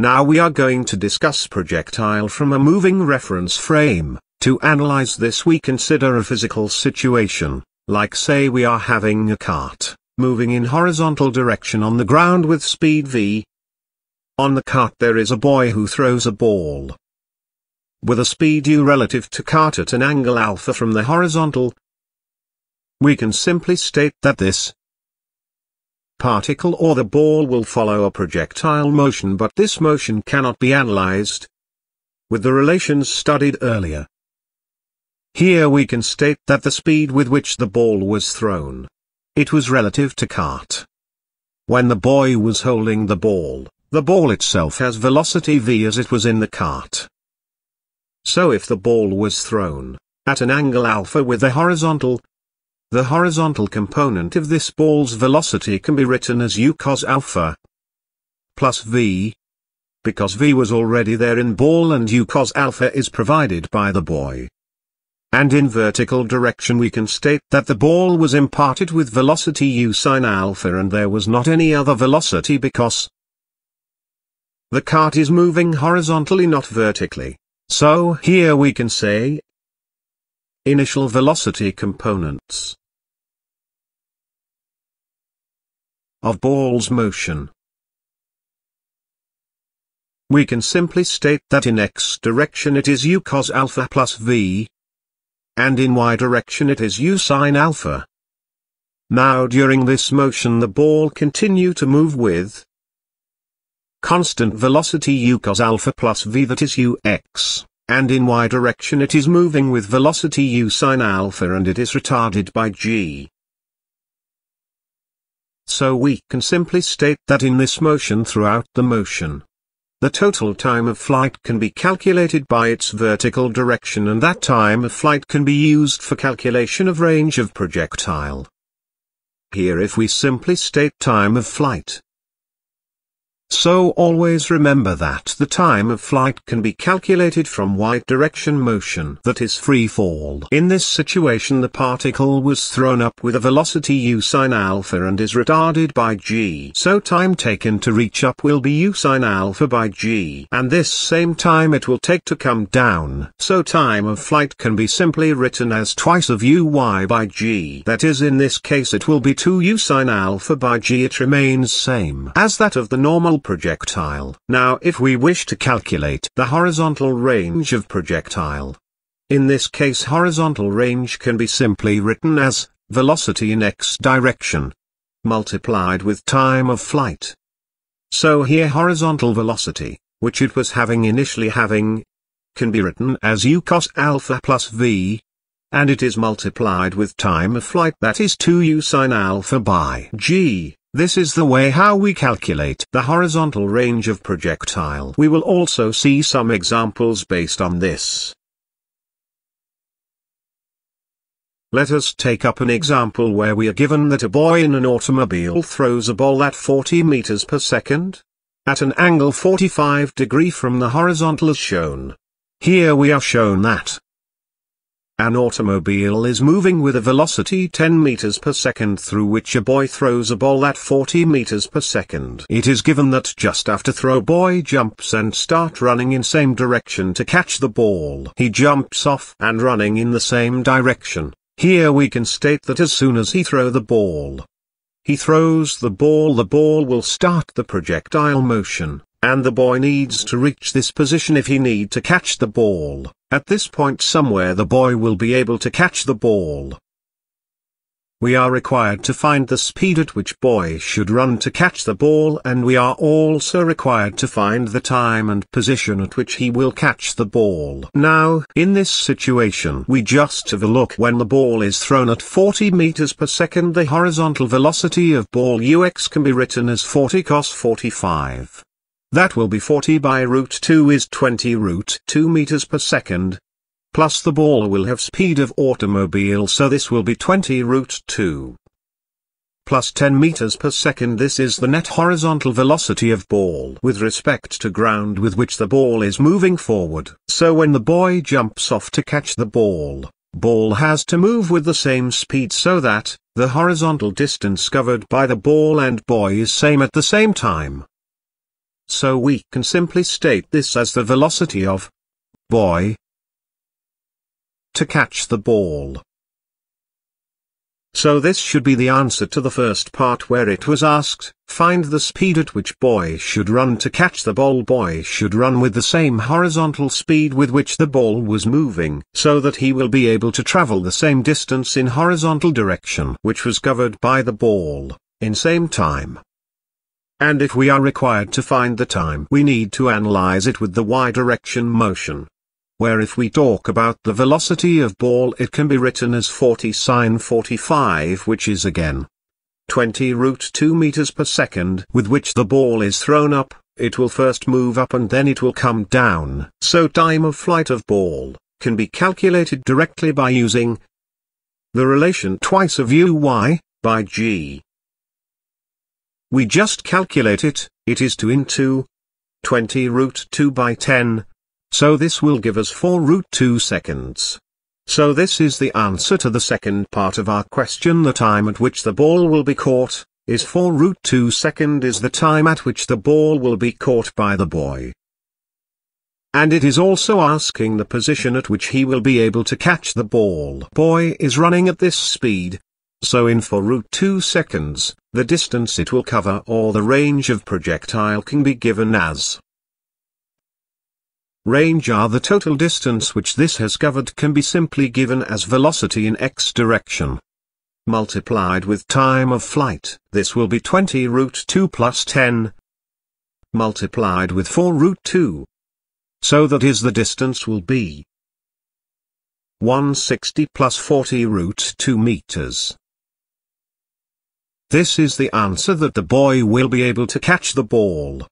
Now we are going to discuss projectile from a moving reference frame. To analyze this we consider a physical situation, like say we are having a cart, moving in horizontal direction on the ground with speed v. On the cart there is a boy who throws a ball. With a speed u relative to cart at an angle alpha from the horizontal, we can simply state that this particle or the ball will follow a projectile motion but this motion cannot be analyzed with the relations studied earlier. Here we can state that the speed with which the ball was thrown. It was relative to cart. When the boy was holding the ball, the ball itself has velocity v as it was in the cart. So if the ball was thrown, at an angle alpha with the horizontal, the horizontal component of this ball's velocity can be written as u cos alpha plus v, because v was already there in ball and u cos alpha is provided by the boy. And in vertical direction we can state that the ball was imparted with velocity u sine alpha and there was not any other velocity because the cart is moving horizontally not vertically. So here we can say initial velocity components of ball's motion. We can simply state that in x direction it is u cos alpha plus v, and in y direction it is u sine alpha. Now during this motion the ball continue to move with constant velocity u cos alpha plus v that is ux, and in y direction it is moving with velocity u sine alpha and it is retarded by g. So we can simply state that in this motion throughout the motion, the total time of flight can be calculated by its vertical direction and that time of flight can be used for calculation of range of projectile. Here if we simply state time of flight, so always remember that the time of flight can be calculated from y direction motion that is free fall. In this situation the particle was thrown up with a velocity u sine alpha and is retarded by g. So time taken to reach up will be u sine alpha by g. And this same time it will take to come down. So time of flight can be simply written as twice of uy by g. That is in this case it will be 2 u sine alpha by g. It remains same as that of the normal projectile. Now if we wish to calculate the horizontal range of projectile, in this case horizontal range can be simply written as, velocity in x direction, multiplied with time of flight. So here horizontal velocity, which it was having initially having, can be written as u cos alpha plus v, and it is multiplied with time of flight that is 2u sine alpha by g. This is the way how we calculate the horizontal range of projectile. We will also see some examples based on this. Let us take up an example where we are given that a boy in an automobile throws a ball at 40 meters per second, at an angle 45 degree from the horizontal as shown. Here we are shown that an automobile is moving with a velocity 10 meters per second through which a boy throws a ball at 40 meters per second. It is given that just after throw boy jumps and start running in same direction to catch the ball. He jumps off and running in the same direction. Here we can state that as soon as he throw the ball, he throws the ball the ball will start the projectile motion, and the boy needs to reach this position if he need to catch the ball. At this point somewhere the boy will be able to catch the ball. We are required to find the speed at which boy should run to catch the ball and we are also required to find the time and position at which he will catch the ball. Now, in this situation we just have a look when the ball is thrown at 40 meters per second the horizontal velocity of ball ux can be written as 40 cos 45. That will be 40 by root 2 is 20 root 2 meters per second. Plus the ball will have speed of automobile so this will be 20 root 2 plus 10 meters per second this is the net horizontal velocity of ball with respect to ground with which the ball is moving forward. So when the boy jumps off to catch the ball, ball has to move with the same speed so that, the horizontal distance covered by the ball and boy is same at the same time. So we can simply state this as the velocity of boy to catch the ball. So this should be the answer to the first part where it was asked, find the speed at which boy should run to catch the ball. Boy should run with the same horizontal speed with which the ball was moving, so that he will be able to travel the same distance in horizontal direction which was covered by the ball, in same time. And if we are required to find the time we need to analyze it with the y direction motion where if we talk about the velocity of ball it can be written as 40 sine 45 which is again 20 root 2 meters per second with which the ball is thrown up, it will first move up and then it will come down. So time of flight of ball, can be calculated directly by using the relation twice of uy, by g. We just calculate it, it is 2 into 20 root 2 by 10, so this will give us 4 root 2 seconds. So this is the answer to the second part of our question the time at which the ball will be caught, is 4 root 2 second is the time at which the ball will be caught by the boy. And it is also asking the position at which he will be able to catch the ball. Boy is running at this speed. So in 4 root 2 seconds, the distance it will cover or the range of projectile can be given as Range are the total distance which this has covered can be simply given as velocity in x direction. Multiplied with time of flight, this will be 20 root 2 plus 10. Multiplied with 4 root 2. So that is the distance will be 160 plus 40 root 2 meters. This is the answer that the boy will be able to catch the ball.